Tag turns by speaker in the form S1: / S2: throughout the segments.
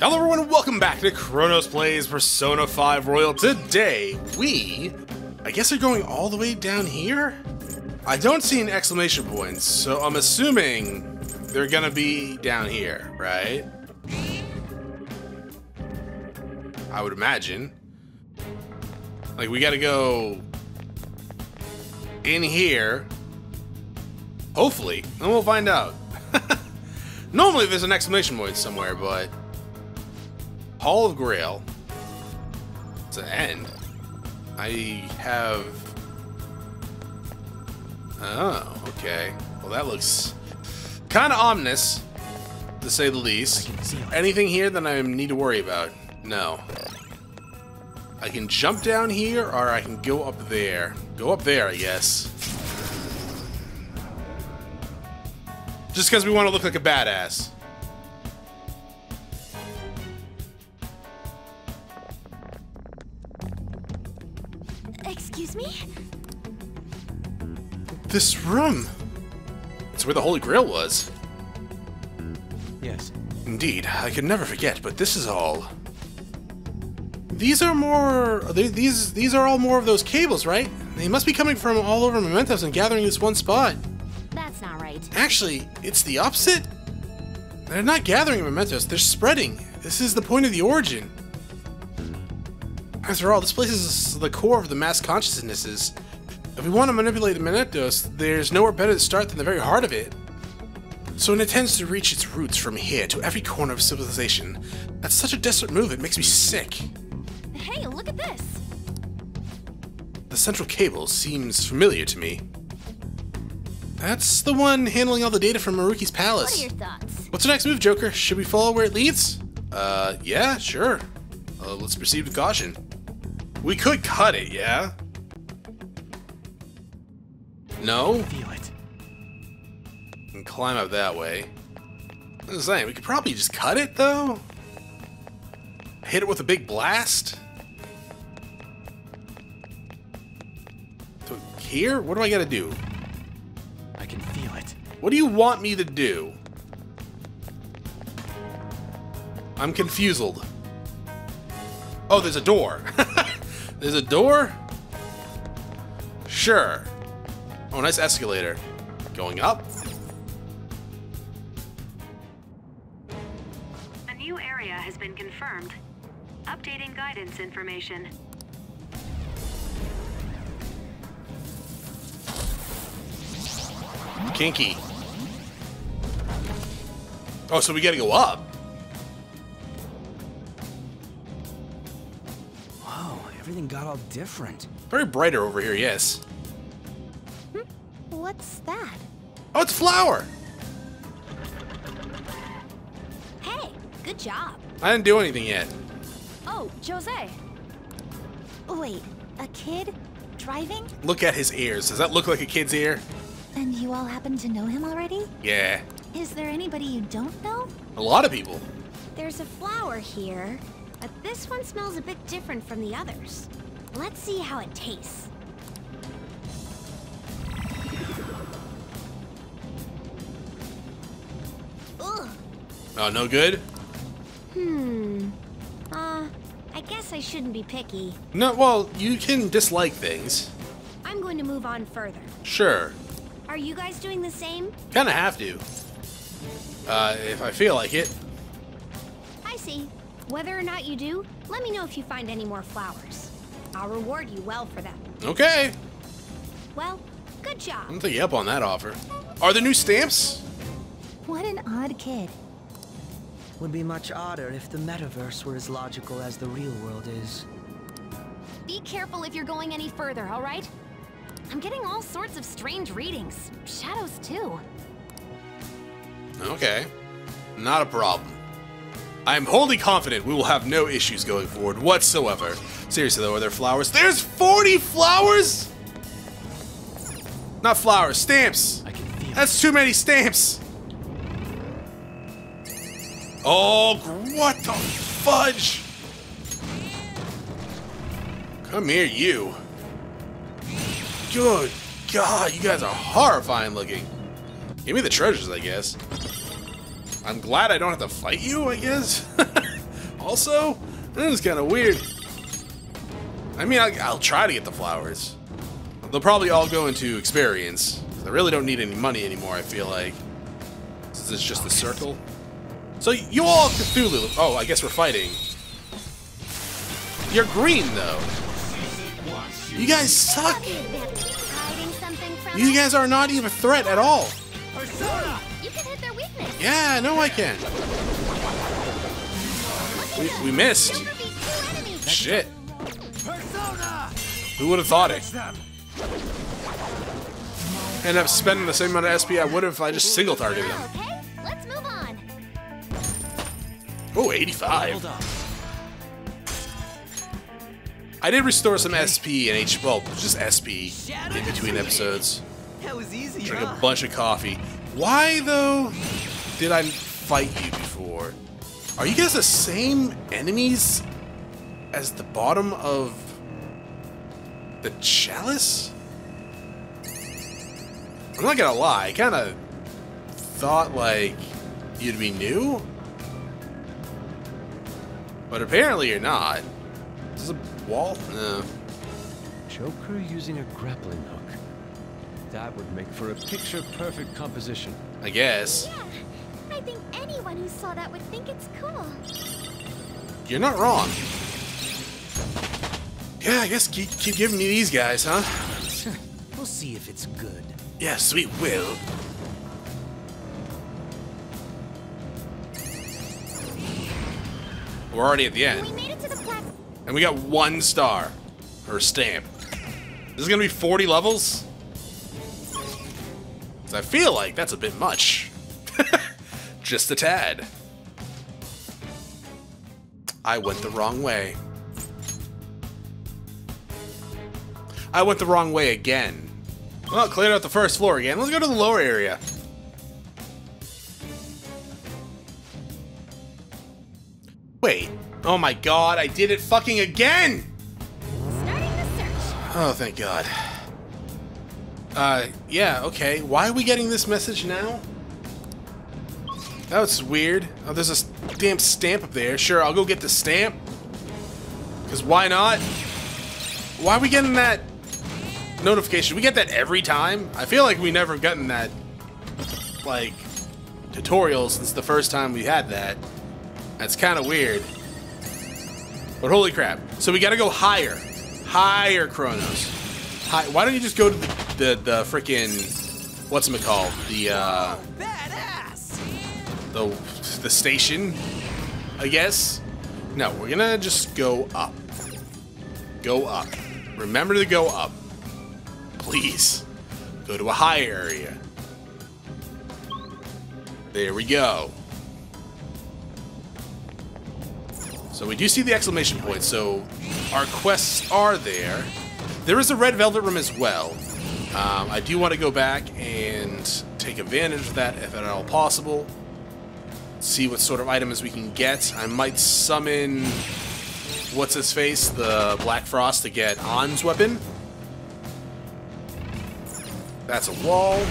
S1: Hello everyone and welcome back to Chronos Plays Persona 5 Royal. Today, we, I guess are going all the way down here? I don't see an exclamation point, so I'm assuming they're gonna be down here, right? I would imagine. Like, we gotta go in here. Hopefully, and we'll find out. Normally there's an exclamation point somewhere, but... Hall of Grail. It's an end. I have... Oh, okay. Well, that looks kind of ominous, to say the least. Anything here that I need to worry about? No. I can jump down here, or I can go up there. Go up there, I guess. Just because we want to look like a badass.
S2: Excuse me?
S1: This room. It's where the Holy Grail was.
S3: Yes.
S1: Indeed, I could never forget, but this is all. These are more. they- These these are all more of those cables, right? They must be coming from all over Mementos and gathering this one spot.
S2: That's not right.
S1: Actually, it's the opposite. They're not gathering Mementos, they're spreading. This is the point of the origin. After all, this place is the core of the mass consciousnesses. If we want to manipulate the Mementos, there's nowhere better to start than the very heart of it. So it intends to reach its roots from here to every corner of civilization. That's such a desperate move, it makes me sick.
S2: Hey, look at this.
S1: The central cable seems familiar to me. That's the one handling all the data from Maruki's palace.
S2: What are your thoughts?
S1: What's the next move, Joker? Should we follow where it leads? Uh, yeah, sure. Uh, let's proceed with caution. We could cut it, yeah? No?
S3: Feel it.
S1: And climb up that way. I was saying, we could probably just cut it, though? Hit it with a big blast? So here? What do I gotta do?
S3: I can feel it.
S1: What do you want me to do? I'm confused. Oh, there's a door. there's a door? Sure. Oh, nice escalator. Going up?
S4: A new area has been confirmed. Updating guidance information.
S1: Kinky. Oh, so we gotta go up.
S3: Whoa, everything got all different.
S1: Very brighter over here, yes. Hmm?
S2: What's that?
S1: Oh, it's flower!
S2: Hey, good job.
S1: I didn't do anything yet.
S2: Oh, Jose. Wait, a kid? Driving?
S1: Look at his ears. Does that look like a kid's ear?
S2: And you all happen to know him already?
S1: Yeah.
S2: Is there anybody you don't know?
S1: A lot of people.
S2: There's a flower here, but this one smells a bit different from the others. Let's see how it tastes. Ugh.
S1: Oh, no good?
S2: Hmm. Uh, I guess I shouldn't be picky.
S1: No, well, you can dislike things.
S2: I'm going to move on further.
S1: Sure.
S2: Are you guys doing the same?
S1: Kinda have to. Uh, if I feel like it.
S2: I see. Whether or not you do, let me know if you find any more flowers. I'll reward you well for them.
S1: Okay.
S2: Well, good job.
S1: I'm taking up on that offer. Are there new stamps?
S2: What an odd kid.
S5: Would be much odder if the metaverse were as logical as the real world is.
S2: Be careful if you're going any further, all right? I'm getting all sorts of strange readings. Shadows, too.
S1: Okay. Not a problem. I am wholly confident we will have no issues going forward whatsoever. Seriously though, are there flowers? There's 40 flowers? Not flowers, stamps.
S3: I can feel
S1: That's too many stamps. Oh, what the fudge? Come here, you. Good God, you guys are horrifying looking. Give me the treasures, I guess. I'm glad I don't have to fight you, I guess. also? This is kind of weird. I mean, I, I'll try to get the flowers. They'll probably all go into experience. I really don't need any money anymore, I feel like. This is just a circle. So you all Cthulhu. Oh, I guess we're fighting. You're green, though. You guys suck.
S2: Hiding something from
S1: You guys are not even a threat at all.
S2: You
S1: Yeah, I know I can. We, we missed.
S2: Don't defeat two enemies.
S1: Shit. Who would have thought it? End up spending the same amount of SP I would have if I just single targeted them.
S2: Okay, let's move on.
S1: Oh, 85.
S3: Hold up.
S1: I did restore some SP and H, well, just SP in between episodes.
S5: That was easy,
S1: Drink a bunch of coffee. Why, though, did I fight you before? Are you guys the same enemies as the bottom of the chalice? I'm not gonna lie, I kind of thought, like, you'd be new? But apparently you're not. This Is a wall? Uh. No.
S3: Joker using a grappling hook. That would make for a picture-perfect composition.
S1: I guess.
S2: Yeah, I think anyone who saw that would think it's cool.
S1: You're not wrong. Yeah, I guess keep, keep giving me these guys, huh?
S5: We'll see if it's good.
S1: Yes, we will. We're already at the
S2: We
S1: end,
S2: made it to the platform.
S1: and we got one star, or stamp. This is gonna be 40 levels? 'Cause I feel like that's a bit much. Just a tad. I went the wrong way. I went the wrong way again. Well, cleared out the first floor again. Let's go to the lower area. Wait. Oh my god, I did it fucking again!
S2: Starting the search.
S1: Oh, thank god. Uh, yeah, okay. Why are we getting this message now? That's weird. Oh, there's a damn stamp up there. Sure, I'll go get the stamp. Because why not? Why are we getting that notification? We get that every time? I feel like we never gotten that, like, tutorial since the first time we had that. That's kind of weird. But holy crap. So we gotta go higher. Higher, Chronos. Hi, why don't you just go to the, the, the freaking, what's it called? The, uh,
S5: Badass!
S1: The, the station, I guess? No, we're gonna just go up. Go up. Remember to go up. Please. Go to a higher area. There we go. So we do see the exclamation point, so our quests are there. There is a red velvet room as well. Um, I do want to go back and take advantage of that if at all possible. See what sort of items we can get. I might summon what's his face, the Black Frost, to get Ann's weapon. That's a wall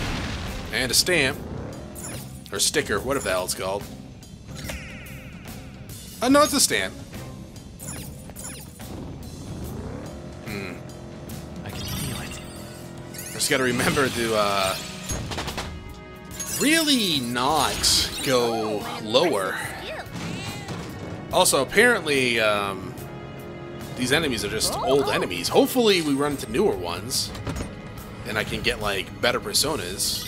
S1: and a stamp or sticker, whatever the hell it's called. Uh, no, it's a stamp. Hmm.
S3: I can feel it.
S1: Just gotta remember to, uh, really not go lower. Also, apparently, um, these enemies are just old enemies. Hopefully, we run into newer ones, and I can get, like, better personas.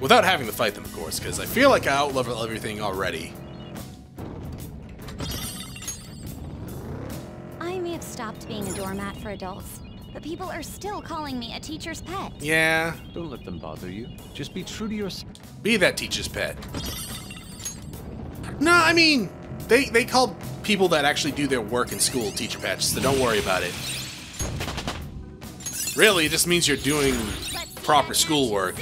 S1: Without having to fight them, of course, because I feel like I outlevel everything already.
S2: I may have stopped being a doormat for adults, but people are still calling me a teacher's pet.
S1: Yeah,
S3: Don't let them bother you. Just be true to yourself.
S1: Be that teacher's pet. No, I mean, they, they call people that actually do their work in school teacher pets, so don't worry about it. Really, it just means you're doing proper schoolwork.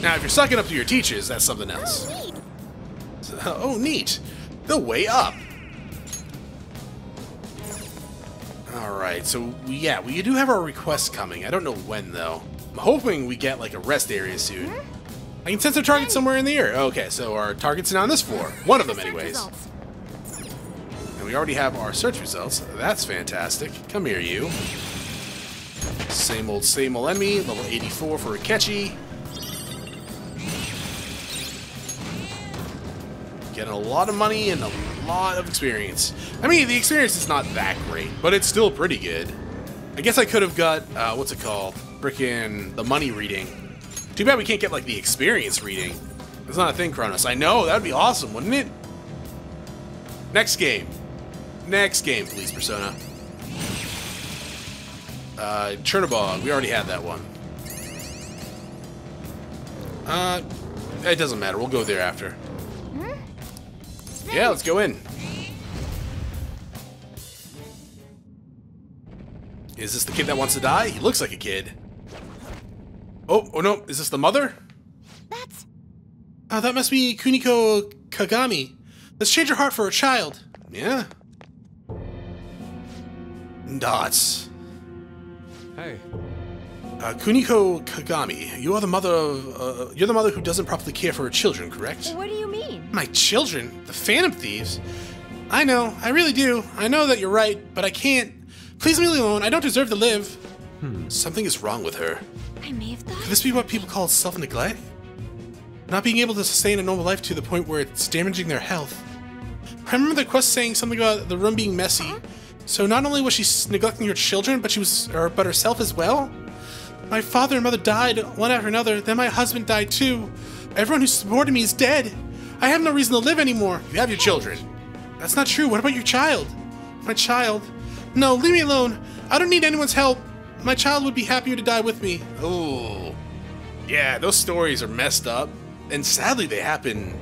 S1: Now, if you're sucking up to your teachers, that's something else.
S2: Oh.
S1: Oh, neat. The way up. Alright, so we, yeah, we do have our request coming. I don't know when, though. I'm hoping we get, like, a rest area soon. I I can sense our target somewhere in the air. Okay, so our target's now on this floor. One of them, anyways. And we already have our search results. That's fantastic. Come here, you. Same old, same old enemy. Level 84 for Akechi. Getting a lot of money and a lot of experience. I mean, the experience is not that great, but it's still pretty good. I guess I could have got, uh, what's it called? Frickin' the money reading. Too bad we can't get, like, the experience reading. That's not a thing, Chronos. I know, that'd be awesome, wouldn't it? Next game. Next game, please, Persona. Uh, Chernobog, we already had that one. Uh, it doesn't matter. We'll go there after. Yeah, let's go in. Is this the kid that wants to die? He looks like a kid. Oh, oh no, is this the mother?
S2: That's
S1: Oh, that must be Kuniko Kagami. Let's change her heart for a child. Yeah. Dots.
S3: Hey,
S1: Uh, Kuniko Kagami, you are the mother of, uh, you're the mother who doesn't properly care for her children, correct?
S2: what do you mean?
S1: My children? The Phantom Thieves? I know, I really do. I know that you're right, but I can't. Please leave me alone. I don't deserve to live. Something is wrong with her.
S2: I may have thought.
S1: Could this be what people call self-neglect? Not being able to sustain a normal life to the point where it's damaging their health. I remember the quest saying something about the room being messy. So not only was she neglecting her children, but she was, or, but herself as well. My father and mother died one after another. Then my husband died too. Everyone who supported me is dead. I have no reason to live anymore. You have your children. That's not true. What about your child? My child. No, leave me alone. I don't need anyone's help. My child would be happier to die with me. Oh. Yeah, those stories are messed up. And sadly they happen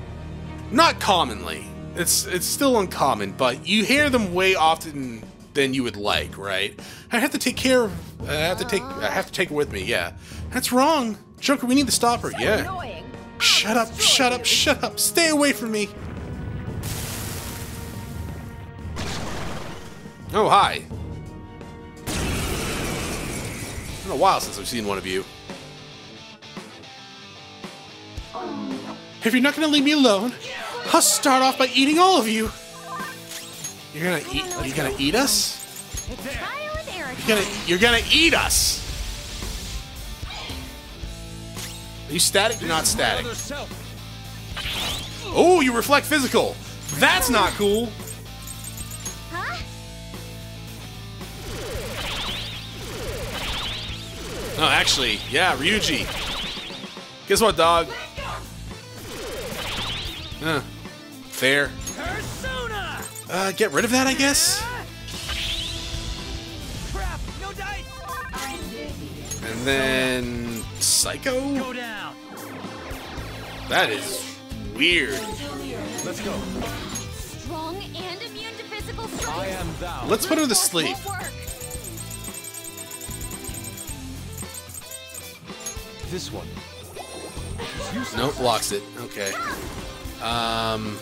S1: not commonly. It's it's still uncommon, but you hear them way often than you would like, right? I have to take care of I have to take I have to take her with me, yeah. That's wrong. Joker, we need to stop her, yeah.
S2: Annoying.
S1: Shut up, shut up, shut up. Stay away from me. Oh, hi. It's been a while since I've seen one of you. If you're not gonna leave me alone, I'll start off by eating all of you. You're gonna eat? Are you gonna eat us?
S2: It's trial and error.
S1: You're gonna, you're gonna eat us. Are you static? You're not static. Oh, you reflect physical. That's not cool. No, actually, yeah, Ryuji. Guess what, dog? Uh, fair.
S3: Persona!
S1: Uh, get rid of that, I guess.
S3: Crap! No dice!
S1: And then Psycho.
S3: Go down!
S1: That is weird.
S3: Let's go.
S2: Strong and immune to physical
S3: I am thou.
S1: Let's put her to sleep.
S3: This one.
S1: Nope, blocks it. Okay. Um,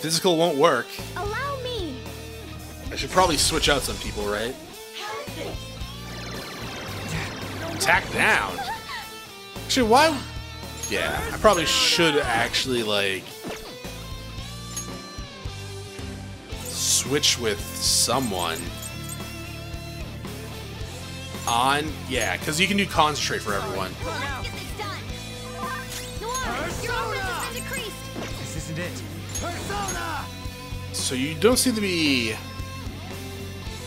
S1: physical won't work.
S2: Allow me.
S1: I should probably switch out some people, right? Attack down. Actually, why? Yeah, I probably should actually like switch with someone on. Yeah, because you can do concentrate for everyone.
S2: Let's get this done. Noir, your offense has uh, been decreased.
S3: This isn't it. Persona!
S1: So you don't seem to be.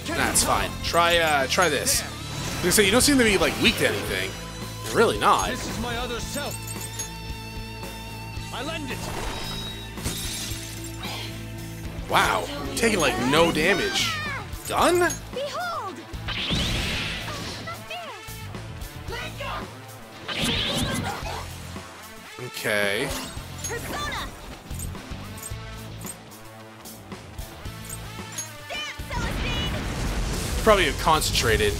S1: Nah, fine. Try uh, try this. Like I say, you don't seem to be like weak to anything. You're really not.
S3: This is my other self. I lend it.
S1: Wow, taking like no damage. Done?
S2: Behold.
S1: Okay.
S2: Persona.
S1: probably have concentrated.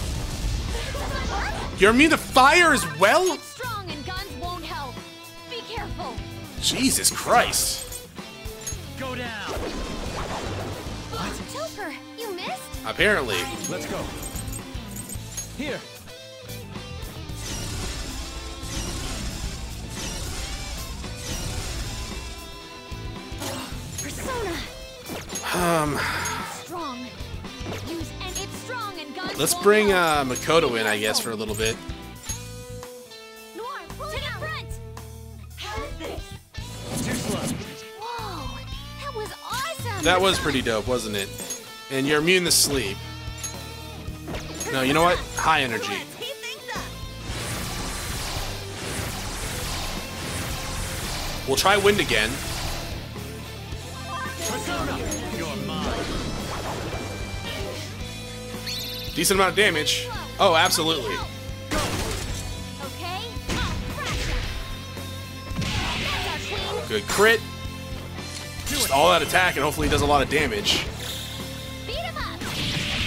S1: You're immune to fire as well? Jesus Christ.
S3: Go down.
S2: Topher, you missed?
S1: Apparently.
S3: Let's go. Here.
S2: Persona. Um
S1: let's bring uh, Makoto in, I guess, for a little bit.
S2: Noir, pull to the front. How's this?
S3: Too slow.
S2: Whoa, that was awesome.
S1: That was pretty dope, wasn't it? And you're immune to sleep. No, you know what? High energy.
S2: He thinks up.
S1: We'll try wind again. Decent amount of damage. Oh, absolutely.
S2: Okay. Crash him. That's our queen.
S1: Good crit. Just all that attack, and hopefully he does a lot of damage.
S2: Beat him up.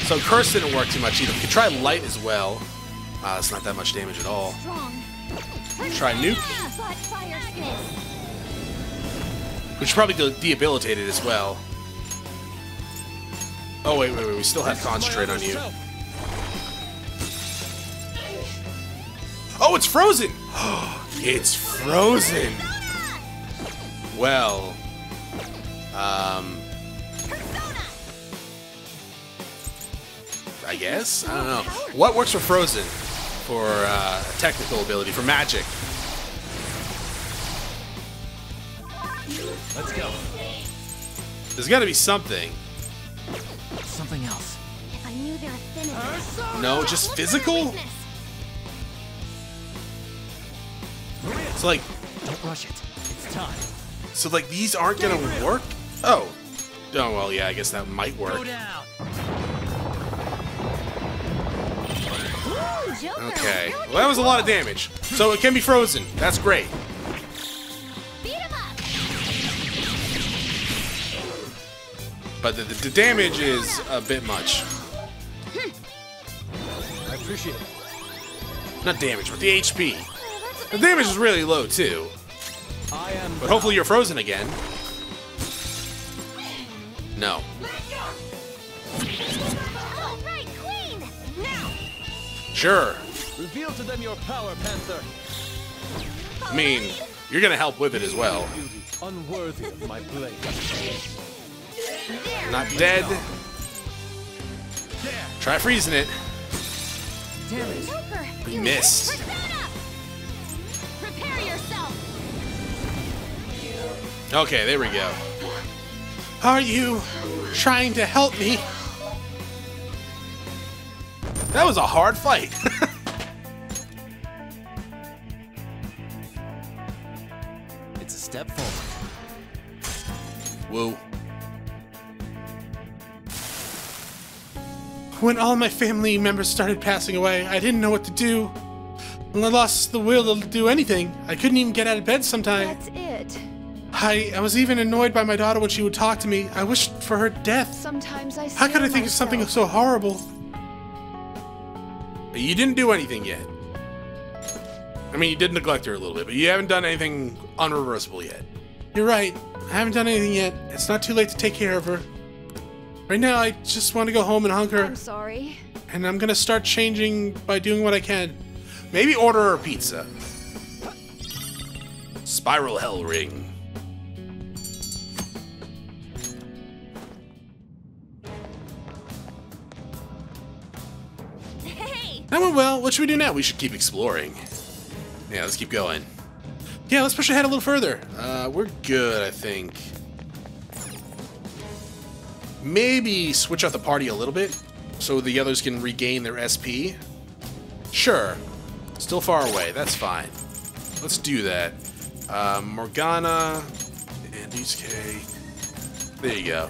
S1: So curse didn't work too much either. We could try light as well. Uh, it's not that much damage at all. Try nuke. We should probably de- debilitate it as well. Oh wait, wait, wait. We still have concentrate on you. Oh, it's frozen. it's frozen. Well, um, I guess I don't know. What works for frozen for uh, technical ability for magic?
S3: Let's go.
S1: There's got to be something.
S3: Something else.
S2: If I knew their affinity.
S1: No, just
S2: Look for
S1: physical.
S2: Weakness.
S1: It's like
S3: Don't rush it. It's time.
S1: So like these aren't gonna work? Oh. Oh well yeah, I guess that might work.
S3: down.
S2: Ooh, Joker.
S1: Okay. Well that was a lot of damage. So it can be frozen. That's great.
S2: Beat him up.
S1: But the, the, the damage is a bit much. Hmm.
S3: I appreciate it.
S1: Not damage, but the HP.
S2: That's a
S1: The damage is really low too.
S3: I am.
S1: But hopefully you're frozen again. No.
S2: All right, queen. Now.
S1: Sure.
S3: Reveal to them your power, Panther.
S1: I mean, you're gonna help with it as well.
S3: Unworthy of my blade.
S1: Not dead. Try freezing it.
S3: Damn it.
S1: We
S2: you
S1: missed. Okay, there we go. Are you trying to help me? That was a hard fight.
S3: It's a step forward.
S1: Woo. When all my family members started passing away, I didn't know what to do. When I lost the will to do anything, I couldn't even get out of bed sometimes.
S6: That's it.
S1: I, I was even annoyed by my daughter when she would talk to me. I wished for her death.
S6: Sometimes I
S1: How could I
S6: scare
S1: think of something so horrible? But you didn't do anything yet. I mean, you did neglect her a little bit, but you haven't done anything unreversible yet. You're right. I haven't done anything yet. It's not too late to take care of her. Right now, I just want to go home and hug her,
S6: I'm sorry.
S1: and I'm gonna start changing by doing what I can. Maybe order her a pizza. Spiral Hell Ring. That went well. What should we do now? We should keep exploring. Yeah, let's keep going. Yeah, let's push ahead a little further. Uh, we're good, I think. Maybe switch out the party a little bit so the others can regain their SP. Sure. Still far away. That's fine. Let's do that. Uh, Morgana and K. There you go.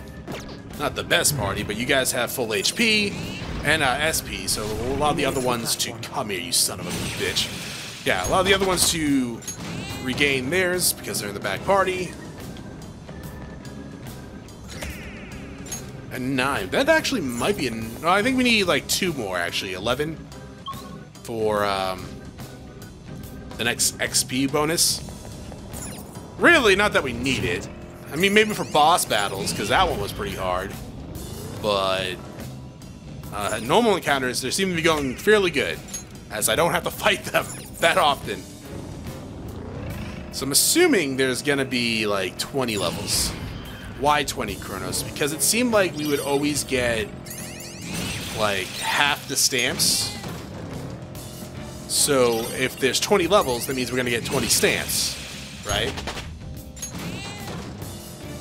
S1: Not the best party, but you guys have full HP and uh, SP, so a lot of the other ones to come here, you son of a bitch. Yeah, a lot of the other ones to regain theirs because they're in the back party. And nine. That actually might be. I think we need like two more actually. Eleven for um, the next XP bonus. Really, not that we need it. I mean, maybe for boss battles because that one was pretty hard. But uh, normal encounters, they seem to be going fairly good, as I don't have to fight them that often. So I'm assuming there's gonna be like 20 levels. Why 20 Chronos? Because it seemed like we would always get like half the stamps. So if there's 20 levels, that means we're gonna get 20 stamps, right?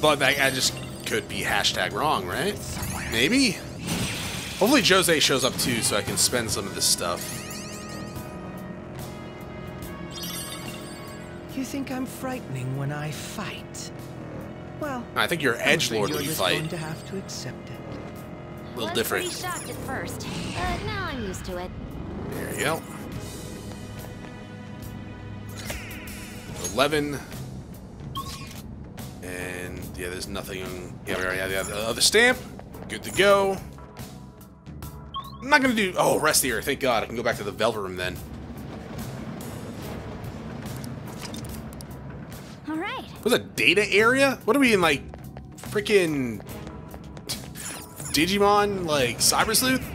S1: But that I just could be hashtag wrong, right? Maybe. Hopefully Jose shows up too, so I can spend some of this stuff.
S5: You think I'm frightening when I fight? Well,
S1: I think you're edge
S5: afraid
S1: lord
S5: you're
S1: when you
S5: just
S1: fight.
S5: going to have to accept it.
S1: A little
S2: was
S1: different.
S2: pretty shocked at first, but now I'm used to it.
S1: There you go. 11. And yeah, there's nothing. Yeah, we already have the other stamp. Good to go. I'm not gonna do. Oh, rest here. Thank God. I can go back to the Velvet Room then.
S2: All right.
S1: Was a data area? What are we in like freaking Digimon like Cyber Sleuth?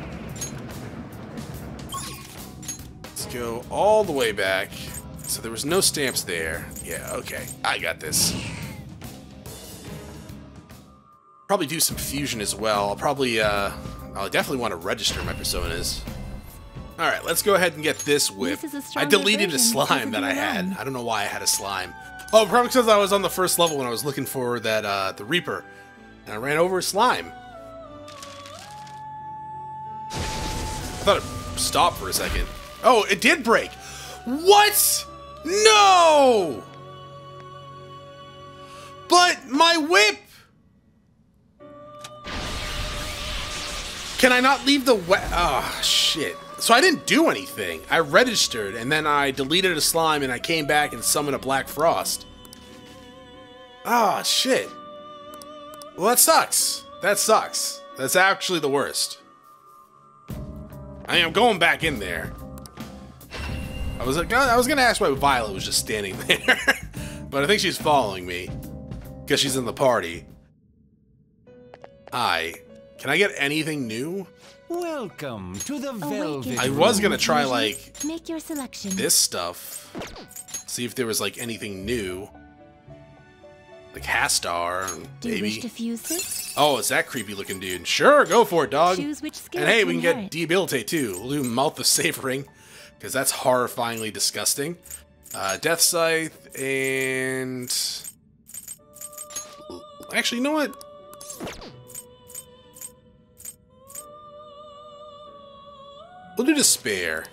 S1: Let's go all the way back. So there was no stamps there. Yeah, okay. I got this. Probably do some fusion as well. I'll probably uh I'll definitely want to register my personas. Alright, let's go ahead and get this whip.
S2: This
S1: I deleted a slime that I had. I don't know why I had a slime. Oh, probably because I was on the first level when I was looking for that uh the Reaper. And I ran over a slime. I thought it stopped for a second. Oh, it did break. What? No! But my whip! Can I not leave the we- Oh, shit. So I didn't do anything. I registered, and then I deleted a slime, and I came back and summoned a Black Frost. Oh, shit. Well, that sucks. That sucks. That's actually the worst. I am going back in there. I was like, I was gonna ask why Violet was just standing there, but I think she's following me because she's in the party. Hi, can I get anything new?
S3: Welcome to the Velvet
S1: I was gonna try like
S2: Make your selection.
S1: this stuff, see if there was like anything new, like Hastur,
S2: Do you wish
S1: maybe.
S2: to fuse this?
S1: Oh, it's that creepy looking dude. Sure, go for it, dog.
S2: Choose which skill
S1: And hey, we can get debilitate too. We'll do mouth of savoring, because that's horrifyingly disgusting. Uh, Death Scythe and actually, you know what? We'll do despair.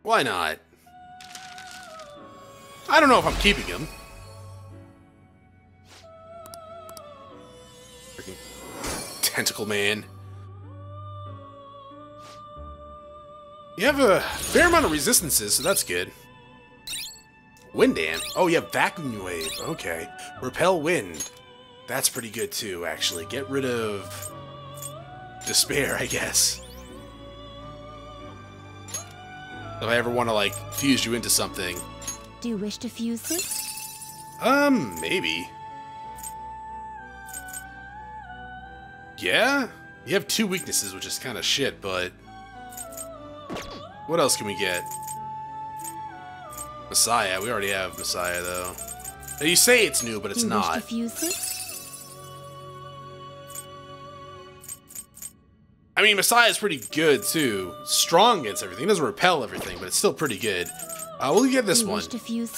S1: Why not? I don't know if I'm keeping him. Freaking tentacle man. You have a fair amount of resistances, so that's good. Wind Amp. Oh, yeah, vacuum wave. Okay. Repel wind. That's pretty good too, actually. Get rid of despair, I guess. If I ever want to like fuse you into something,
S2: Do you wish to fuse this?
S1: um, maybe. Yeah, you have two weaknesses, which is kind of shit. But what else can we get? Messiah. We already have Messiah though. You say it's new, but it's
S2: you wish to
S1: not.
S2: fuse this?
S1: I mean, Messiah is pretty good too. Strong against everything. It doesn't repel everything, but it's still pretty good. Uh, we'll get this
S2: you
S1: one.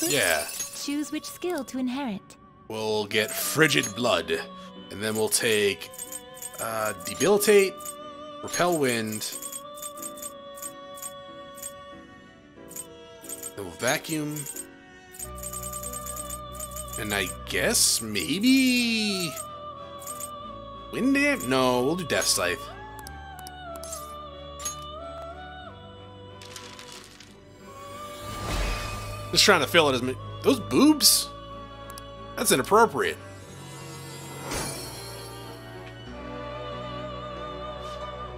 S1: Yeah.
S2: Choose which skill to inherit.
S1: We'll get Frigid Blood. And then we'll take uh, Debilitate, Repel Wind. Then we'll Vacuum. And I guess maybe. Wind Amp? No, we'll do Death Scythe. Just trying to fill it as many. Those boobs? That's inappropriate.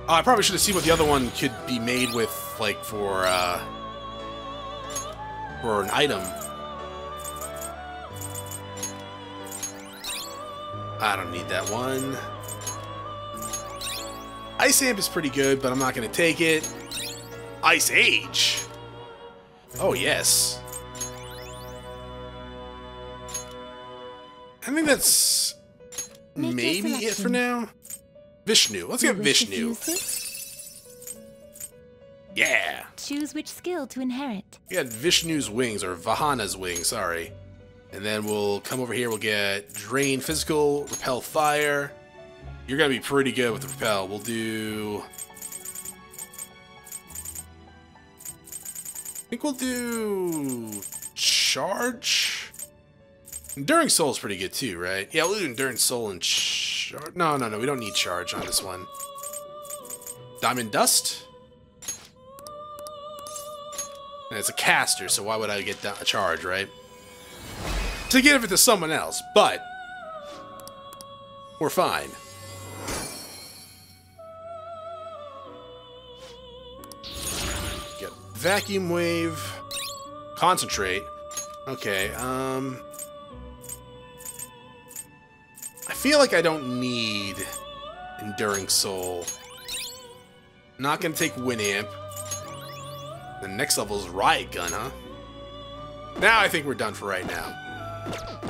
S1: Oh, I probably should have seen what the other one could be made with, like, for, uh... For an item. I don't need that one. Ice Amp is pretty good, but I'm not going to take it. Ice Age! Oh, yes. Think that's
S2: Make
S1: maybe it for now. Vishnu. Let's
S2: You
S1: get Vishnu. Yeah.
S2: Choose which skill to inherit.
S1: We got Vishnu's wings, or Vahana's wings, sorry. And then we'll come over here, we'll get Drain Physical, Repel Fire. You're gonna be pretty good with Repel. We'll do... I think we'll do... Charge? Enduring Soul's pretty good too, right? Yeah, we'll do Enduring Soul and Charge. No, no, no, we don't need Charge on this one. Diamond Dust? And it's a caster, so why would I get a charge, right? To give it to someone else, but we're fine. Get vacuum wave, concentrate. Okay, um, feel like I don't need enduring soul. Not gonna take Wind Amp. The next level is Riot Gun, huh? Now I think we're done for right now.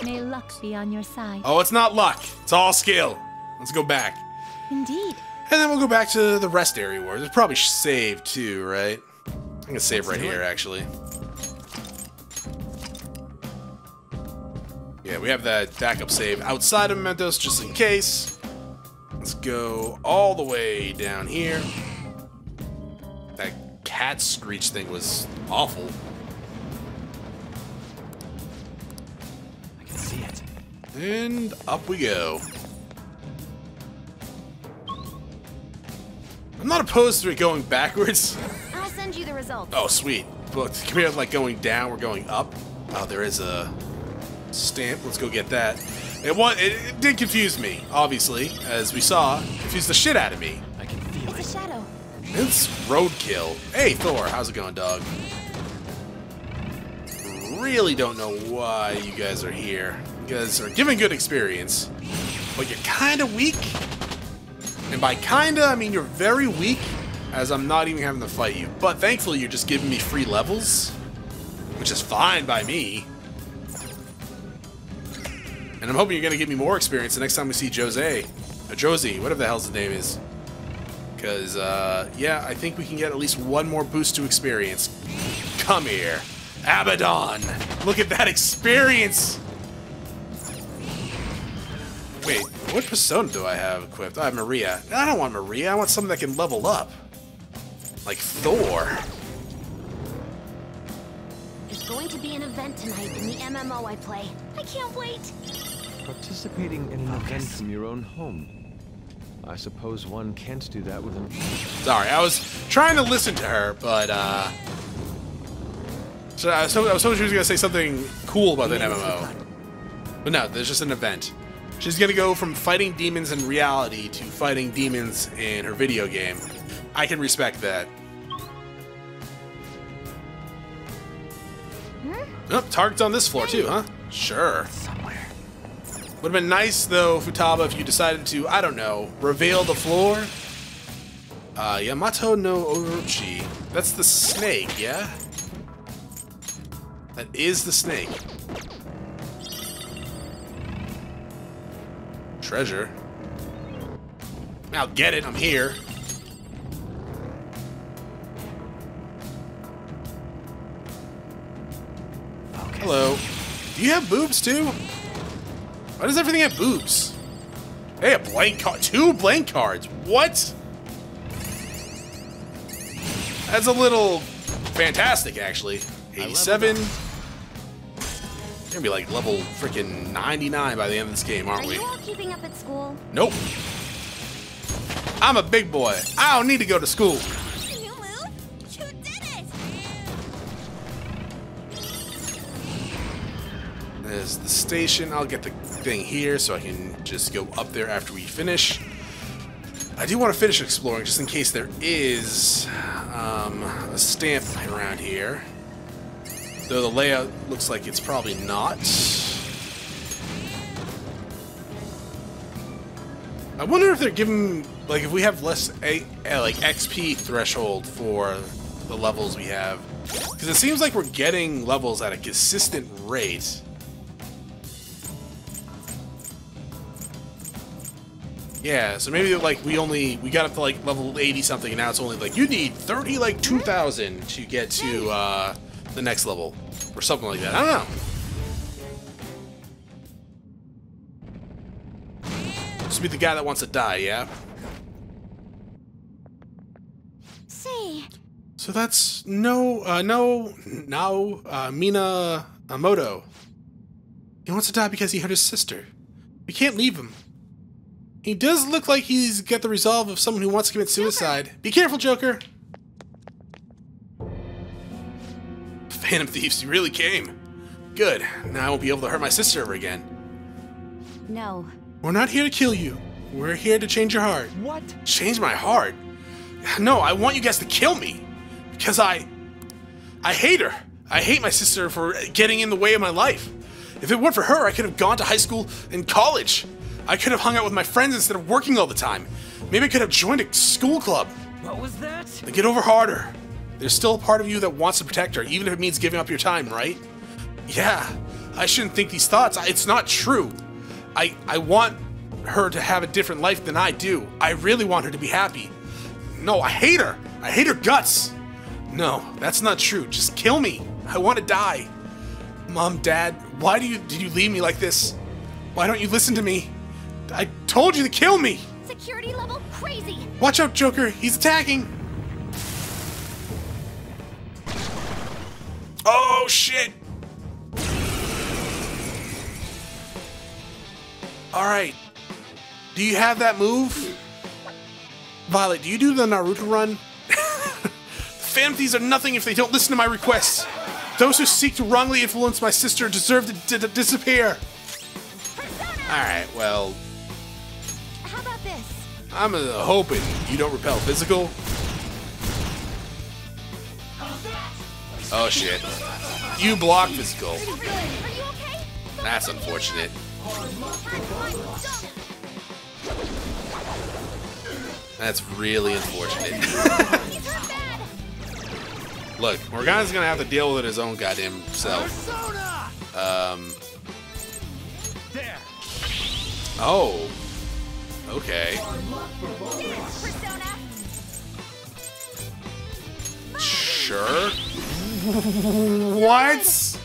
S2: May luck be on your side.
S1: Oh, it's not luck. It's all skill. Let's go back.
S2: Indeed.
S1: And then we'll go back to the rest area wars. there's probably save too, right? I'm gonna save right here, actually. Yeah, we have that backup save outside of Mementos just in case. Let's go all the way down here. That cat screech thing was awful.
S3: I can see it.
S1: And up we go. I'm not opposed to it going backwards.
S2: I'll send you the results.
S1: Oh, sweet. But compared to like going down, we're going up. Oh, there is a stamp. Let's go get that. It, was, it, it did confuse me, obviously, as we saw. Confused the shit out of me.
S3: I can feel
S2: It's a shadow.
S1: It's roadkill. Hey, Thor, how's it going, dog? Really don't know why you guys are here. You guys are giving good experience, but you're kind of weak. And by kinda, I mean you're very weak, as I'm not even having to fight you. But thankfully, you're just giving me free levels, which is fine by me. And I'm hoping you're gonna give me more experience the next time we see Jose. Or Josie, whatever the hell's the name is. Because, uh, yeah, I think we can get at least one more boost to experience. Come here. Abaddon! Look at that experience! Wait, what persona do I have equipped? I have Maria. I don't want Maria, I want something that can level up. Like Thor.
S2: There's going to be an event tonight in the MMO I play. I can't wait.
S3: Participating in an event from your own home. I suppose one can't do that with an...
S1: Sorry, I was trying to listen to her, but, uh... So I was, hoping- I was hoping she was going to say something cool about that MMO. But no, there's just an event. She's going to go from fighting demons in reality to fighting demons in her video game. I can respect that. Oh, target's on this floor too, huh? Sure.
S3: Somewhere.
S1: Would have been nice though, Futaba, if you decided to, I don't know, reveal the floor. Uh, Yamato no Orochi. That's the snake, yeah? That is the snake. Treasure. I'll get it, I'm here. Hello. Do you have boobs too? Why does everything have boobs? Hey, a blank card. Two blank cards. What? That's a little fantastic, actually. 87. You're gonna be like level freaking 99 by the end of this game,
S2: Are
S1: aren't we?
S2: you all keeping up at school?
S1: Nope. I'm a big boy. I don't need to go to school.
S2: Can you move? You did it!
S1: There's the station. I'll get the thing here so I can just go up there after we finish. I do want to finish exploring just in case there is um, a stamp around here. Though the layout looks like it's probably not. I wonder if they're giving like if we have less a, like XP threshold for the levels we have, because it seems like we're getting levels at a consistent rate. Yeah, so maybe like we only we got up to like level 80 something and now it's only like you need 30 like 2000 to get to uh the next level or something like that. I don't know. Just be the guy that wants to die, yeah?
S2: Say,
S1: So that's no uh no now uh Mina Amoto. He wants to die because he hurt his sister. We can't leave him. He does look like he's got the resolve of someone who wants to commit suicide. Be careful, Joker. Phantom Thieves, you really came. Good. Now I won't be able to hurt my sister ever again.
S2: no.
S1: We're not here to kill you. We're here to change your heart.
S3: What?
S1: Change my heart? No, I want you guys to kill me. Because I. I hate her. I hate my sister for getting in the way of my life. If it weren't for her, I could have gone to high school and college. I could have hung out with my friends instead of working all the time. Maybe I could have joined a school club.
S3: What was that?
S1: Then get over harder. There's still a part of you that wants to protect her, even if it means giving up your time, right? Yeah, I shouldn't think these thoughts. I- It's not true. I I want her to have a different life than I do. I really want her to be happy. No, I hate her. I hate her guts. No, that's not true. Just kill me. I want to die. Mom, Dad, why do you did you leave me like this? Why don't you listen to me? I told you to kill me.
S2: Security level crazy.
S1: Watch out, Joker. He's attacking. Oh, shit. All right. Do you have that move? Violet, do you do the Naruto run? Thieves are nothing if they don't listen to my requests. Those who seek to wrongly influence my sister deserve to disappear. All right, well,
S2: How about this?
S1: I'm uh, hoping you don't repel physical. Oh shit. You block physical.
S2: Pretty good. Are you okay?
S1: That's unfortunate. That's really unfortunate.
S2: He's hurt bad.
S1: Look, Morgana's gonna have to deal with it his own goddamn self. Um, oh. Okay. Sure. what?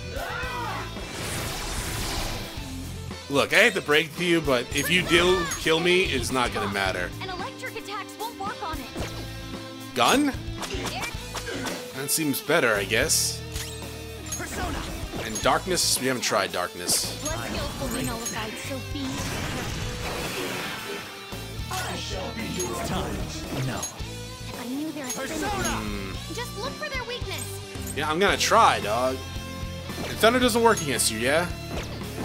S1: Look, I hate to break to you, but if you do kill me, it's not gonna matter.
S2: And electric attacks won't work on it.
S1: Gun? That seems better, I guess.
S3: Persona!
S1: And darkness? We haven't tried darkness.
S3: It's time. No.
S2: If I knew there was
S3: Persona!
S2: Just look for their weakness.
S1: Yeah, I'm gonna try, dog. And thunder doesn't work against you, yeah?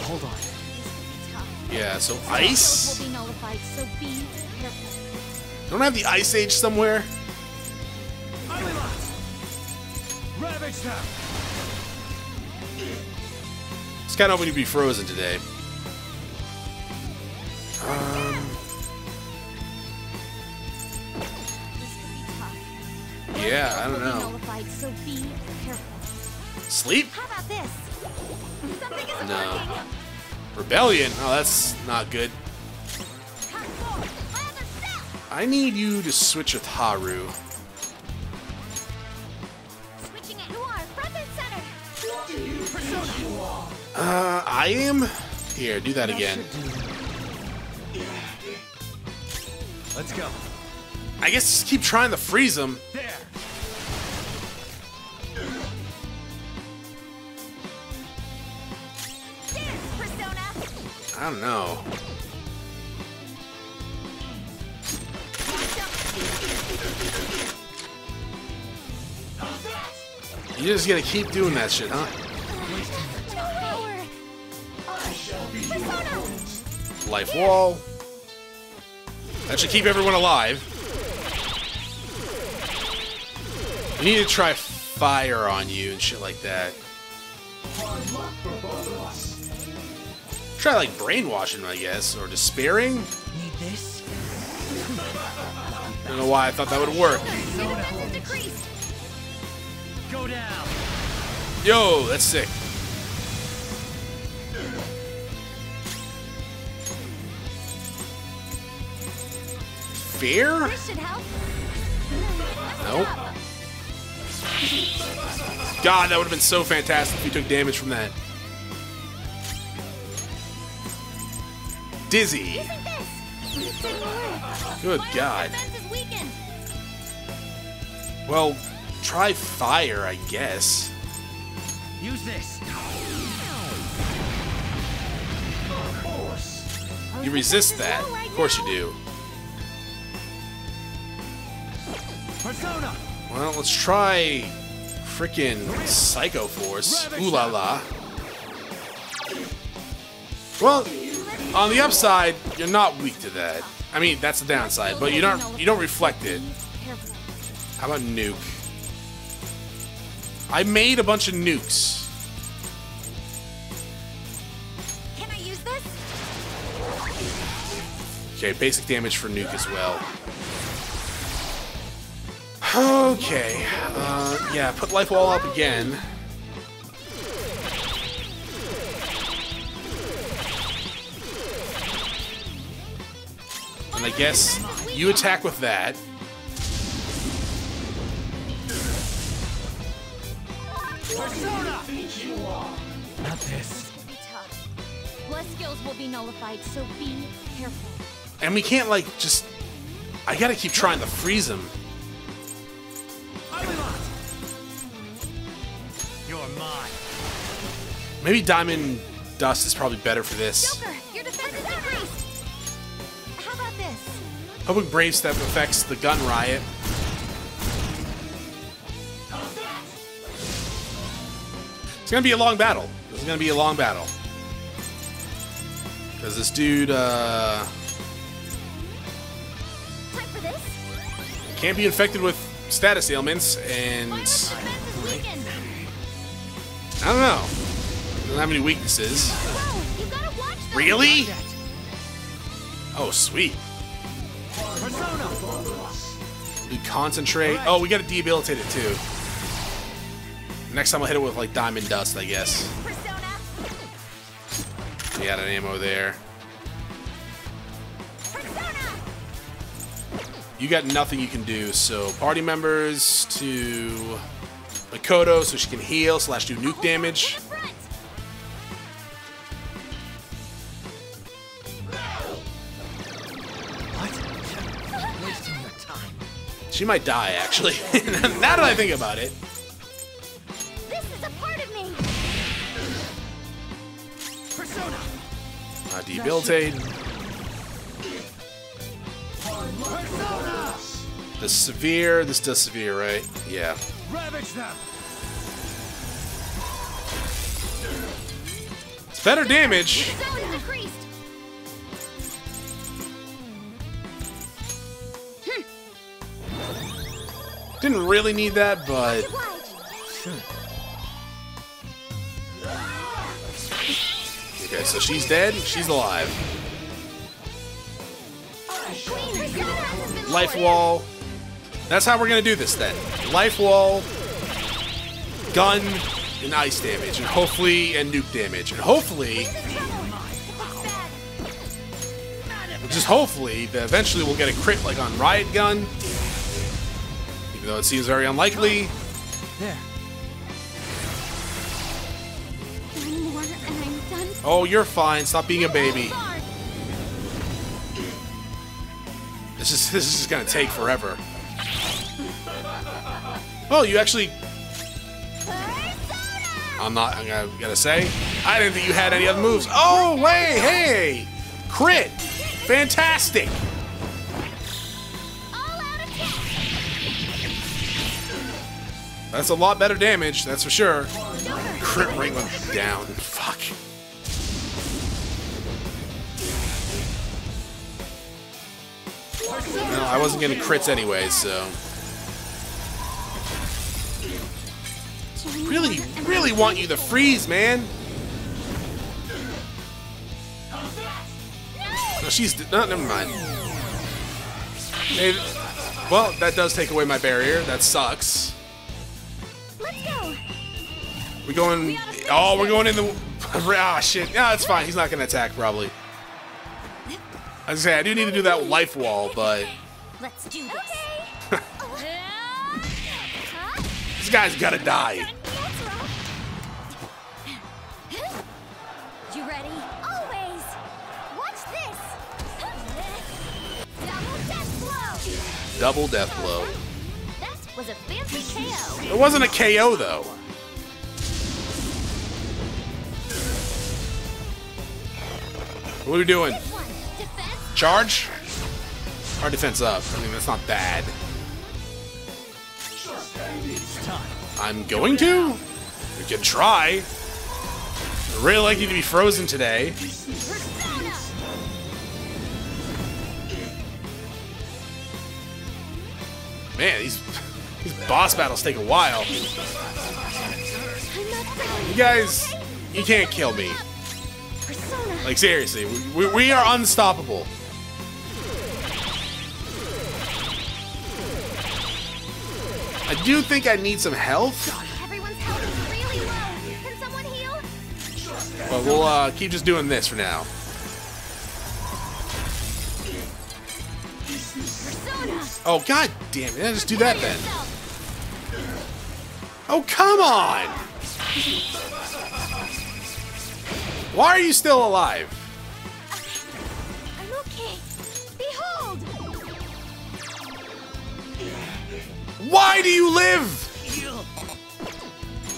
S3: Hold on.
S2: This could be tough.
S1: Yeah, so ice?
S2: will be nullified, so be careful.
S1: Don't I have the ice age somewhere?
S3: Unlocked! Ravage them!
S1: It's kind of hoping to be frozen today. Um, yeah, I don't know.
S2: so be.
S1: Sleep?
S2: How about this? Something isn't
S1: No.
S2: working.
S1: Rebellion? Oh, that's not good.
S2: Cut forward. My other self.
S1: I need you to switch with Haru.
S2: Switching it. You are front and center.
S1: Uh, I am? Here, do that again.
S3: Let's go.
S1: I guess just keep trying to freeze him.
S3: There.
S1: I don't know. You're just gonna keep doing that shit, huh? Life wall. That should keep everyone alive. We need to try fire on you and shit like that. Try like brainwashing, I guess, or despairing.
S5: Need this?
S1: I don't know why I thought that would work.
S3: Go down.
S1: Yo, that's sick. fair?
S2: This.
S1: Nope. God, that would have been so fantastic if you took damage from that. Dizzy.
S2: Good lord.
S1: Good
S2: Fire's
S1: God.
S2: defense is weakened.
S1: Well, try fire, I guess.
S3: Use this.
S1: You resist that. Of course you do.
S3: Persona.
S1: Well, let's try freaking Psycho Force. Ooh la la. Well, on the upside, you're not weak to that. I mean, that's the downside, but you don't you don't reflect it. How about nuke? I made a bunch of nukes.
S2: Can I use this?
S1: Okay, basic damage for nuke as well. Okay, uh, yeah, put life wall up again. And I guess you attack with that.
S3: Not this.
S2: Be tough. Blood skills will be nullified, so be careful.
S1: And we can't, like, just... I gotta keep trying to freeze him. Maybe Diamond Dust is probably better for this.
S2: Joker, your defense is increased. How about this?
S1: Public Brave Step affects the gun riot. It's gonna be a long battle. This is gonna be a long battle. Because this dude, uh,
S2: Time for this?
S1: can't be infected with status ailments, and
S2: Fire's defense is weakened.
S1: I don't know. Doesn't have any weaknesses.
S2: Whoa, you gotta watch them.
S1: Really? Oh, sweet. We concentrate. Oh, we gotta debilitate it too. Next time I'll hit it with like diamond dust, I guess. We got an ammo there. You got nothing you can do, so party members to Makoto so she can heal slash do nuke damage. She might die actually. now that I think about it.
S2: This is a part of me.
S5: Persona!
S1: Uh, debilitate. The severe. This does severe, right? Yeah.
S3: Ravage them.
S1: It's better damage. Didn't really need that, but okay. So she's dead. She's alive. Life wall. That's how we're gonna do this then. Life wall, gun, and ice damage, and hopefully and nuke damage, and hopefully, just hopefully, that eventually we'll get a crit like on riot gun. Though it seems very unlikely.
S3: There.
S2: One more and I'm done.
S1: Oh, you're fine. Stop being a baby. This is this is just gonna take forever. Oh, you actually. I'm not. I'm gonna, gonna say. I didn't think you had any other moves. Oh, wait, hey, crit, fantastic. That's a lot better damage. That's for sure. Crit went down. Fuck. No, I wasn't getting crits anyway, so. Really, really want you to freeze, man. No, she's no, never mind. Well, that does take away my barrier. That sucks.
S2: Let's go.
S1: We going? Oh, we're going in the. Ah, shit. Yeah, it's fine. He's not gonna attack probably. I was gonna say I do need to do that life wall, but
S2: Let's do this. Okay.
S1: This guy's gotta die.
S2: You ready? Always. Watch this. Double death blow.
S1: Double death blow.
S2: That was a fancy KO.
S1: It wasn't a KO though. What are we doing?
S2: This one. Defense.
S1: Charge? Our defense up. I mean, that's not bad. I'm going to? We can try. I really like you to be frozen today. Man, these these boss battles take a while.
S2: I'm not done.
S1: You guys, you can't kill me. Like seriously, we, we, we are unstoppable. I do think I need some health,
S2: Everyone's health is really low. Can someone heal?
S1: but we'll uh, keep just doing this for now. Oh god damn it! Just do that then. Oh come on! Why are you still alive?
S2: I'm okay. Behold.
S1: Why do you live?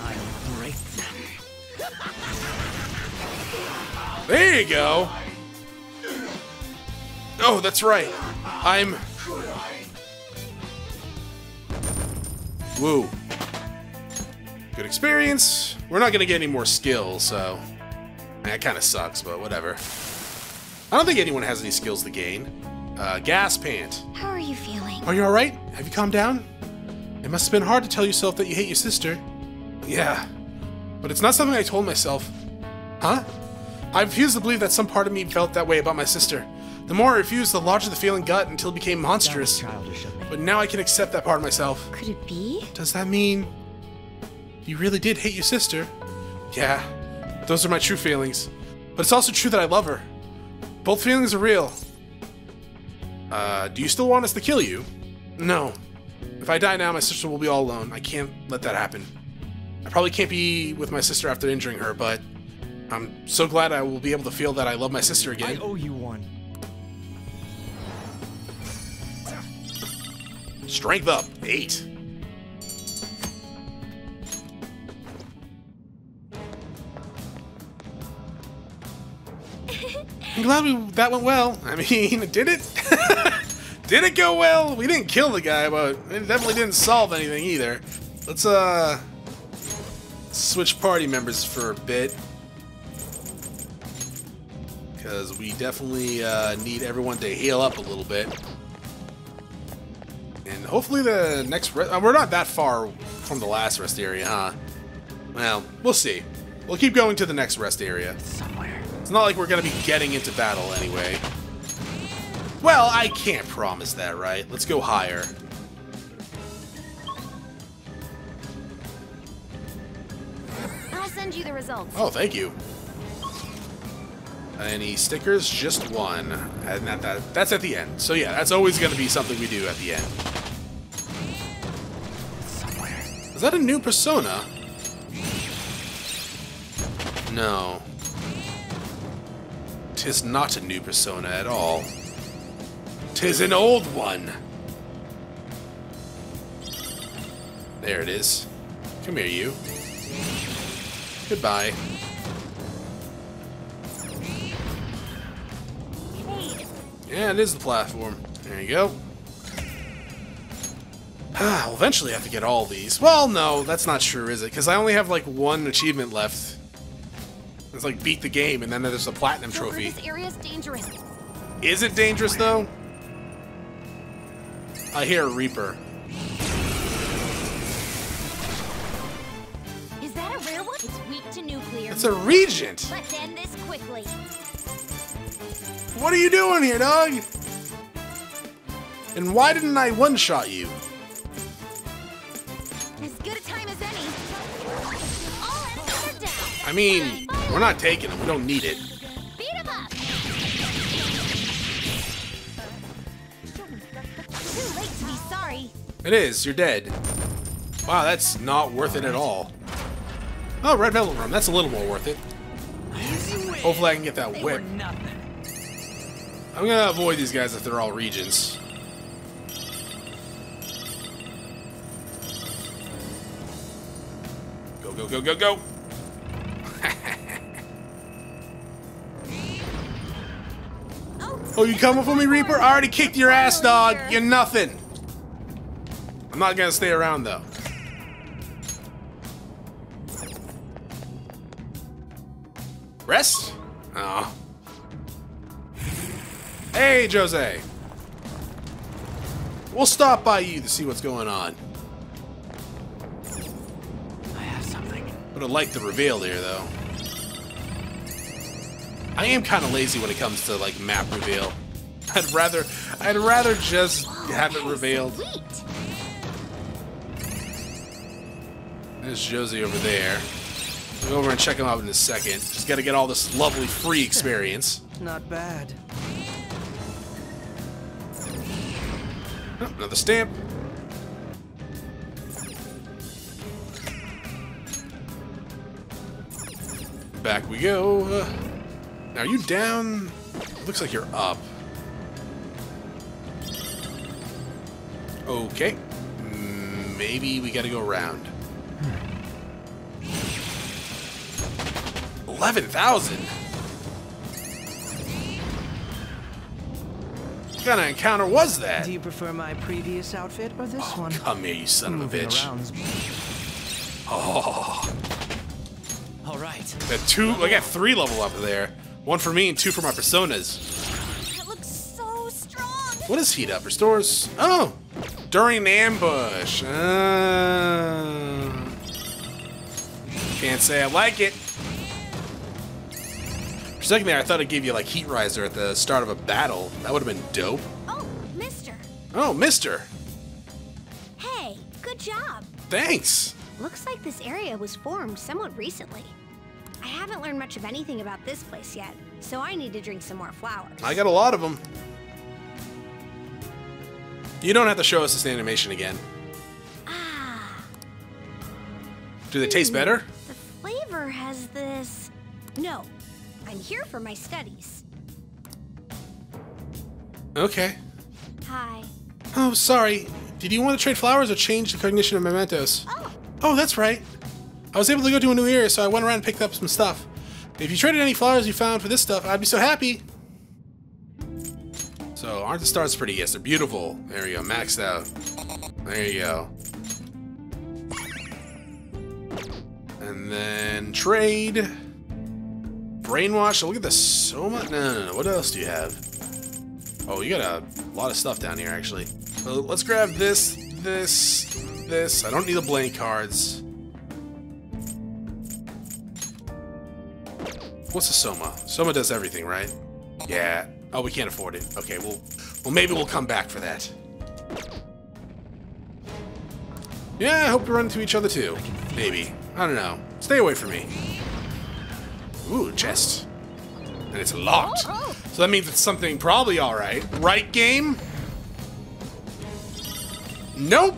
S5: I'll break them.
S1: There you go. Oh, that's right. I'm. Woo. Good experience. We're not gonna get any more skills, so that kind of sucks, but whatever. I don't think anyone has any skills to gain. Uh, gas pant.
S2: How are you feeling?
S1: Are you all right? Have you calmed down? It must have been hard to tell yourself that you hate your sister. Yeah, but it's not something I told myself. Huh? I refuse to believe that some part of me felt that way about my sister. The more I refused, the larger the feeling got until it became monstrous.
S5: Childish of me.
S1: But now I can accept that part of myself.
S2: Could it be?
S1: Does that mean you really did hate your sister? Yeah, those are my true feelings. But it's also true that I love her. Both feelings are real. Uh, do you still want us to kill you? No. If I die now, my sister will be all alone. I can't let that happen. I probably can't be with my sister after injuring her, but I'm so glad I will be able to feel that I love my sister again.
S5: I
S1: again.
S5: owe you one.
S1: Strength up, eight. I'm glad we, that went well. I mean, did it? did it go well? We didn't kill the guy, but it definitely didn't solve anything either. Let's uh switch party members for a bit. Because we definitely uh, need everyone to heal up a little bit. And hopefully the next uh, we're not that far from the last rest area, huh? Well, we'll see. We'll keep going to the next rest area.
S5: Somewhere.
S1: It's not like we're gonna be getting into battle anyway. Well, I can't promise that, right? Let's go higher.
S2: I'll send you the results.
S1: Oh, thank you. Any stickers? Just one. And that, that, that's at the end. So yeah, that's always going to be something we do at the end.
S5: Somewhere.
S1: Is that a new persona? No. Tis not a new persona at all. Tis an old one. There it is. Come here, you. Goodbye. Yeah, it is the platform. There you go. Ah, well, eventually I have to get all these. Well, no, that's not true, is it? Because I only have like one achievement left. It's like beat the game, and then there's a platinum
S2: Silver,
S1: trophy.
S2: This area's dangerous.
S1: Is it dangerous though? I hear a Reaper.
S2: Is that a rare one? It's weak to nuclear.
S1: It's a Regent.
S2: Let's end this quickly.
S1: What are you doing here, dog? And why didn't I one-shot you?
S2: As good a time as any.
S1: I mean, we're not taking him. We don't need it.
S2: Beat him up.
S1: It is. You're dead. Wow, that's not worth it at all. Oh, red velvet room. That's a little more worth it. Hopefully I can get that whip. I'm gonna avoid these guys if they're all Regents. Go, go, go, go, go! Oh, you coming for me, Reaper? I already kicked your ass, dog! You're nothing! I'm not gonna stay around, though. Rest? Oh. Hey, Jose. We'll stop by you to see what's going on.
S5: I have something.
S1: Would have liked the reveal here, though. I am kind of lazy when it comes to like map reveal. I'd rather, I'd rather just have it revealed.
S2: Sweet.
S1: There's Jose over there. I'll go over and check him out in a second. Just got to get all this lovely free experience.
S5: Not bad.
S1: Oh, another stamp. Back we go. Uh, now, are you down? Looks like you're up. Okay. Mm, Maybe we gotta go around. 11,000? What kind of encounter was that?
S5: Do you prefer my previous outfit or this one?
S1: Come here, you son of a bitch.
S5: around's-
S1: Oh,
S5: All right.
S1: I got two. I got three level up there. One for me and two for my personas.
S2: That looks so strong.
S1: What is heat up? Restores. Oh, during an ambush. Uh, can't say I like it. For a second there, I thought it gave you like heat riser at the start of a battle. That would have been dope.
S2: Oh, mister.
S1: Oh, Mister.
S2: Hey, good job.
S1: Thanks.
S2: Looks like this area was formed somewhat recently. I haven't learned much of anything about this place yet, so I need to drink some more flowers.
S1: I got a lot of them. You don't have to show us this animation again.
S2: Ah,
S1: Do they taste better?
S2: the flavor has this. No, I'm here for my studies.
S1: Okay.
S2: Hi.
S1: Oh, sorry. Did you want to trade flowers or change the cognition of mementos?
S2: Oh,
S1: Oh, that's right. I was able to go to a new area, so I went around and picked up some stuff. If you traded any flowers you found for this stuff, I'd be so happy. So, aren't the stars pretty? Yes, they're beautiful. There you go, maxed out. There you go. And then trade. Brainwash. Look at the Soma. No, no, no. What else do you have? Oh, you got a lot of stuff down here, actually. So let's grab this, this, this. I don't need the blank cards. What's a Soma? Soma does everything, right? Yeah. Oh, we can't afford it. Okay, well, well, maybe we'll come back for that. Yeah, I hope we run into each other too. Maybe. I don't know. Stay away from me. Ooh, chest. And it's locked. So that means it's something probably alright. Right, game? Nope.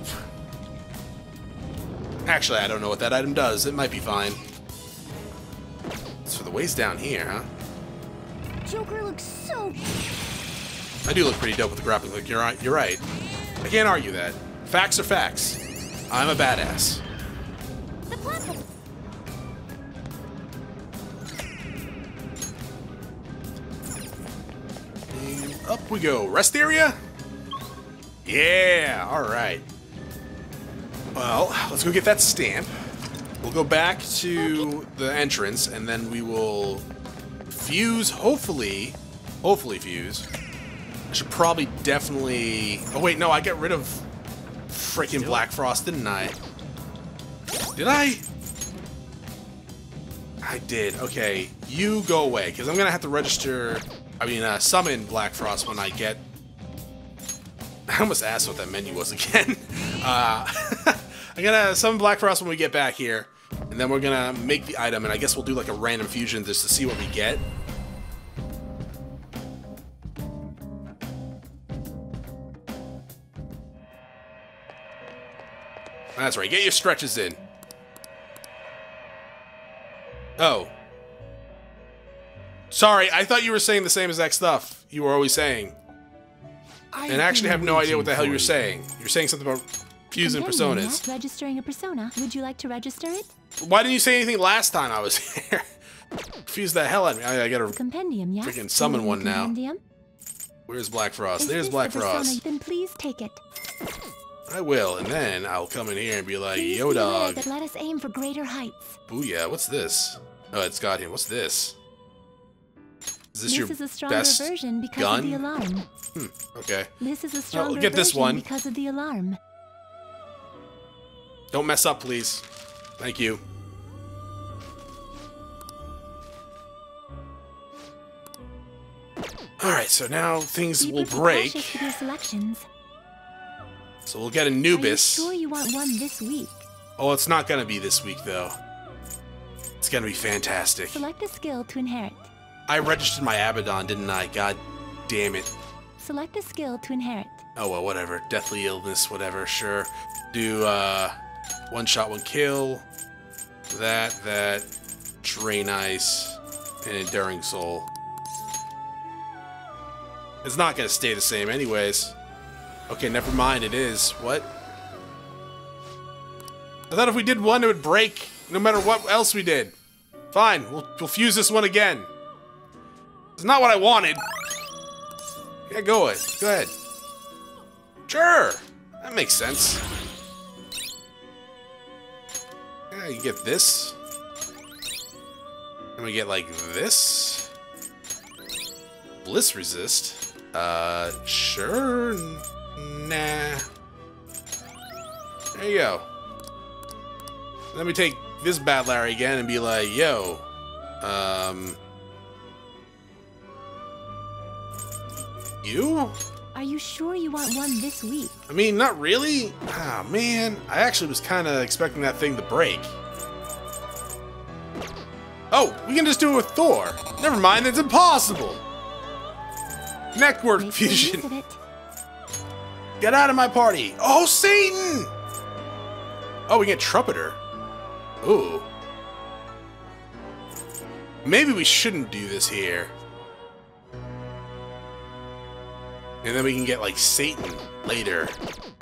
S1: Actually, I don't know what that item does. It might be fine. The way's down here, huh?
S2: Joker looks so.
S1: I do look pretty dope with the grappling hook. You're right. You're right. I can't argue that. Facts are facts. I'm a badass.
S2: The platform.
S1: And up we go. Rest area? Yeah, alright. Well, let's go get that stamp. We'll go back to the entrance, and then we will fuse, hopefully, hopefully fuse. I should probably definitely... Oh wait, no, I got rid of freaking Black Frost, didn't I? Did I? I did. Okay, you go away, because I'm going to have to register... I mean, uh, summon Black Frost when I get... I almost asked what that menu was again. Uh, I'm gonna summon Black Frost when we get back here, and then we're gonna make the item, and I guess we'll do like a random fusion just to see what we get. That's right. Get your stretches in. Oh. Sorry, I thought you were saying the same exact stuff you were always saying. And I actually have no idea what the hell you're saying. You're saying something about fusing
S2: Compendium,
S1: personas.
S2: yes, registering a persona. Would you like to register it?
S1: Why didn't you say anything last time I was here? Fuse the hell out of me. I, I gotta.
S2: Compendium, yes.
S1: Freaking summon one
S2: need
S1: now. Where's Black Frost?
S2: Is
S1: There's Black
S2: the?
S1: Frost.
S2: Then please take it.
S1: I will, and then I'll come in here and be like,
S2: Please
S1: yo dog.
S2: That let us aim for greater heights.
S1: Booyah, what's this? Oh, it's got him. What's this? Is this,
S2: This
S1: your
S2: is a stronger
S1: best
S2: version because
S1: gun?
S2: of the alarm.
S1: Hmm, Okay.
S2: This is a stronger
S1: get this
S2: version
S1: one.
S2: because of the alarm.
S1: Don't mess up, please. Thank you. Alright, so now things will break.
S2: with your selections.
S1: So we'll get Anubis.
S2: Are you sure you want one this week?
S1: Oh, it's not gonna be this week, though. It's gonna be fantastic.
S2: Select a skill to inherit.
S1: I registered my Abaddon, didn't I? God damn it.
S2: Select a skill to inherit.
S1: Oh well, whatever. Deathly illness, whatever. Sure. Do uh, one shot, one kill. That, that, drain ice, and enduring soul. It's not gonna stay the same, anyways. Okay, never mind. It is. What? I thought if we did one, it would break, no matter what else we did. Fine, we'll, we'll fuse this one again. It's not what I wanted. Yeah, go ahead. Go ahead. Sure. That makes sense. Yeah, you get this. And we get like this. Bliss resist. Uh, sure. Nah. There you go. Let me take this Bad Larry again and be like, yo, um, you?
S2: Are you sure you want one this week?
S1: I mean, not really. Ah, man. I actually was kind of expecting that thing to break. Oh, we can just do it with Thor. Never mind, it's impossible. Network
S2: Make good use
S1: fusion. Get out of my party. Oh, Satan! Oh, we get Trumpeter. Ooh. Maybe we shouldn't do this here. And then we can get, like, Satan later.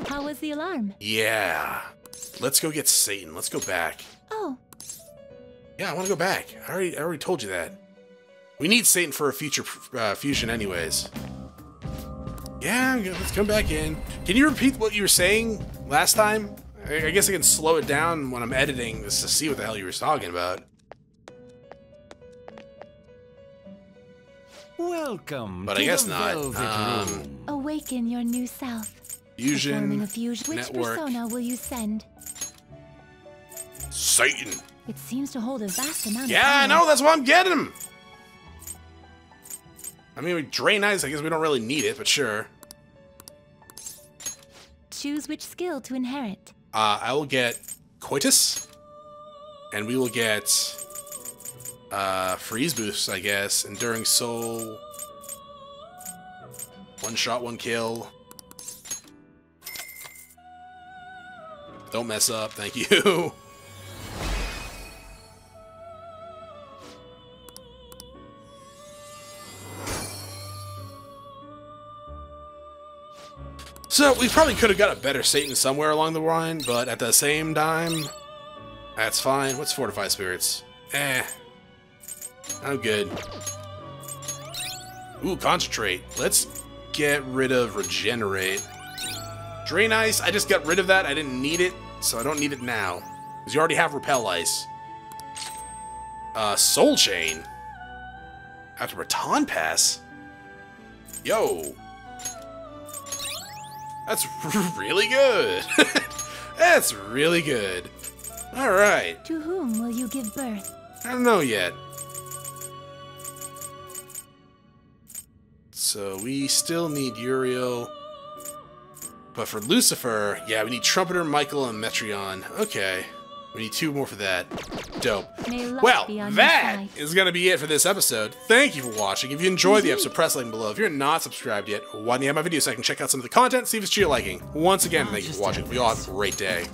S2: How was the alarm?
S1: Yeah. Let's go get Satan. Let's go back.
S2: Oh,
S1: Yeah, I want to go back. I already, I already told you that. We need Satan for a future uh, fusion, anyways. Yeah, let's come back in. Can you repeat what you were saying last time? I, I guess I can slow it down when I'm editing this to see what the hell you were talking about.
S3: Welcome
S1: But
S3: to
S1: I guess
S3: the
S1: not. Um,
S3: Room.
S2: awaken your new self. Performing
S1: Fusion,
S2: a fusion. Which
S1: network.
S2: persona will you send?
S1: Satan.
S2: It seems to hold a vast amount of
S1: Yeah, I know. That's why I'm getting him. I mean, we drain ice. I guess we don't really need it, but sure.
S2: Choose which skill to inherit.
S1: Uh, I will get Coitus, and we will get uh, Freeze Boost, I guess. Enduring Soul. One shot, one kill. Don't mess up, thank you. So, we probably could have got a better Satan somewhere along the line, but at the same time, that's fine. What's Fortify Spirits? Eh. I'm good. Ooh, Concentrate. Let's get rid of Regenerate. Drain Ice, I just got rid of that. I didn't need it, so I don't need it now. Because you already have Repel Ice. Uh, Soul Chain. After Baton Pass? Yo. That's really good. That's really good. Alright.
S2: To whom will you give birth?
S1: I don't know yet. So we still need Uriel. But for Lucifer, yeah, we need Trumpeter, Michael, and Metatron. Okay. We need two more for that. Dope. Well,
S2: be on your
S1: that is going to be it for this episode. Thank you for watching. If you enjoyed the
S2: mm-hmm.
S1: episode, press like below. If you're not subscribed yet, why don't you have my video so I can check out some of the content, see if it's to your liking. Once again,
S3: Oh,
S1: thank you for watching. We all have a great day.